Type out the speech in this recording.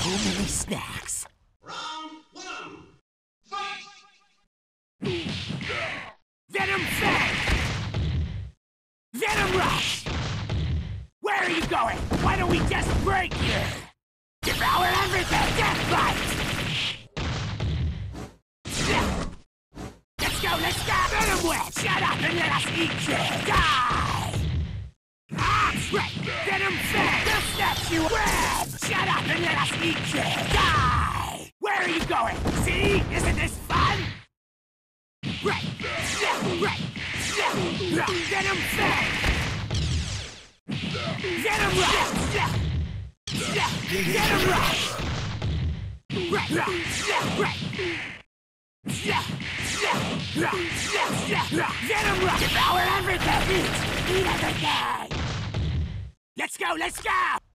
So many snacks. Round one. Fight! Venom Fang! Venom Rush! Where are you going? Why don't we just break you? Devour everything! Death Bite! Let's go, let's go! Venom Web! Shut up and let us eat you! Die! Ah, right! Venom Fang! Snatch you! Web! Shut up let us eat you! Die! Where are you going? See? Isn't this fun? Right! Yeah, right! Right! Venom Fang! Venom Rush! Yeah! Yeah! Venom Rush! Right! Yeah! Right! Right! Yeah! Yeah! Right! Venom Rush! Devour everything! Eat! Eat everything! Let's go! Let's go!